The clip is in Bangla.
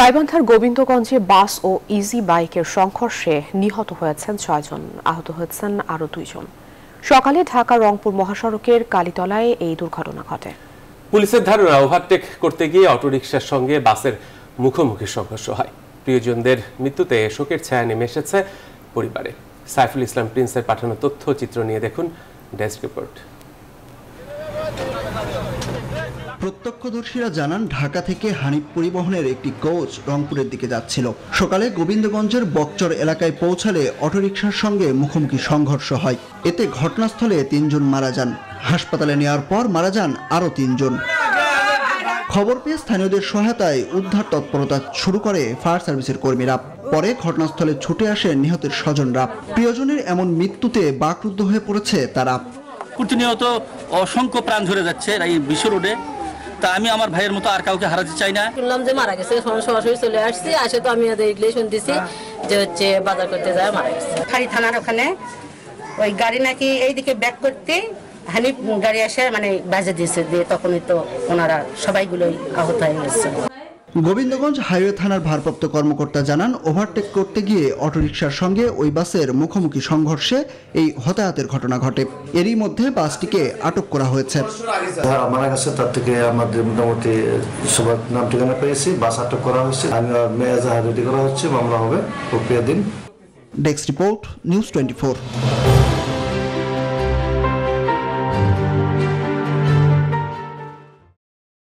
গাইবান্ধার গোবিন্দগঞ্জে বাস ও ইজি বাইকের সংঘর্ষে নিহত হয়েছেন ছয়জন, আহত হয়েছেন আরও দুইজন। সকালে ঢাকা রংপুর মহাসড়কের কালীতলায় এই দুর্ঘটনা ঘটে। পুলিশের ধারণা, ওভারটেক করতে গিয়ে অটোরিকশার সঙ্গে বাসের মুখোমুখি সংঘর্ষ হয়। প্রিয়জনদের মৃত্যুতে শোকের ছায়া নেমে এসেছে পরিবারে। সাইফুল ইসলাম প্রিন্সের পাঠানো তথ্যচিত্র নিয়ে দেখুন ডেস্ক রিপোর্ট। প্রত্যক্ষদর্শীরা জানান, ঢাকা থেকে হানিফ পরিবহনের একটি কোচ রংপুরের দিকে যাচ্ছিল। সকালে গোবিন্দগঞ্জের বকচর এলাকায় পৌঁছালে অটোরিকশার সঙ্গে মুখোমুখি সংঘর্ষ হয়। এতে ঘটনাস্থলে তিনজন মারা যান। হাসপাতালে নেওয়ার পর মারা যান আরও তিনজন। খবর পেয়ে স্থানীয়দের সহায়তায় উদ্ধার তৎপরতা শুরু করে ফায়ার সার্ভিসের কর্মীরা। পরে ঘটনাস্থলে ছুটে আসে নিহতের স্বজনরা। প্রিয়জনের এমন মৃত্যুতে বাকরুদ্ধ হয়ে পড়েছে তারা। প্রতিনিয়ত অসংখ্য প্রাণ ঝরে যাচ্ছে এই বিশ্ব রোডে। তা আমি আমার ভাইয়ের মতো আর কাউকে হারাতে চাই না। শুনলাম যে মারা গেছে সরাসরি চলে আসছি। আসে তো আমি দেখলে শুনতেছি যে হচ্ছে বাজার করতে যায় মারা গেছে। খালি থানার ওখানে ওই গাড়ি নাকি এইদিকে ব্যাক করতে হানিফ গাড়ি আসে মানে বাজে দিয়েছে দিয়ে তখনই তো ওনারা সবাইগুলোই আহত হয়ে গেছে। গোবিন্দগঞ্জ হাইওয়ে থানার ভারপ্রাপ্ত কর্মকর্তা জানান ওভারটেক করতে গিয়ে অটোরিকশার সঙ্গে ওই বাসের মুখোমুখি সংঘর্ষে এই হতাহতের ঘটনা ঘটে। এরই মধ্যে বাসটিকে আটক করা হয়েছে। মারা গেছে তার থেকে আমাদের মোটামুটি সবার নাম ঠিকানা পেয়েছি। বাস আটক করা হয়েছে। আমি মেয়াজা রেডি করা হচ্ছে। মামলা হবে। প্রক্রিয়া দিন। Desk report news twenty